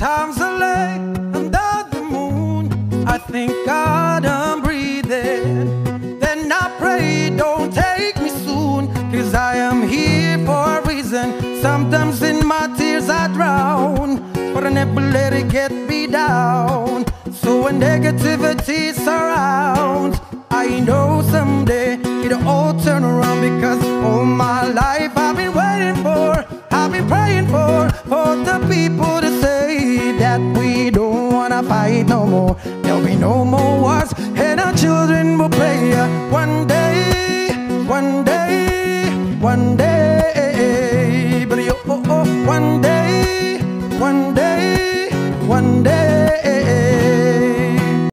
I lay under the moon. I think God I'm breathing. Then I pray, don't take me soon. Cause I am here for a reason. Sometimes in my tears I drown. But I never let it get me down. So when negativity surrounds, I know someday it'll all turn around because all that we don't wanna fight no more. There'll be no more wars, and our children will play. One day, one day, one day, but oh, oh, one day, one day, one day.